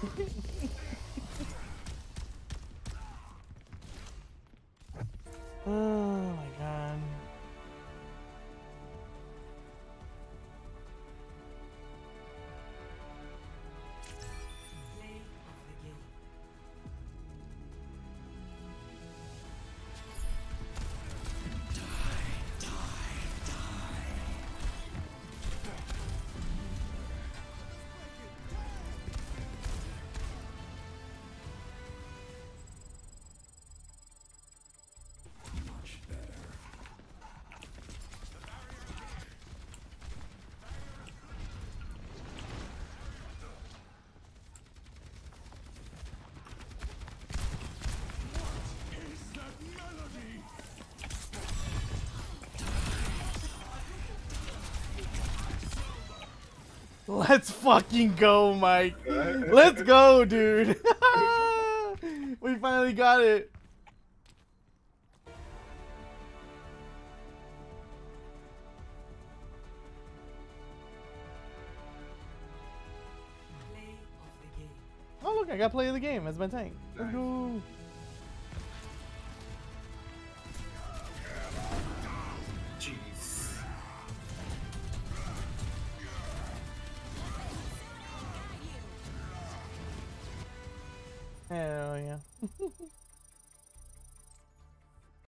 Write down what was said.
oh my Let's fucking go, Mike. Let's go, dude. we finally got it. Oh look, I got play of the game as my tank. Let's Hell yeah.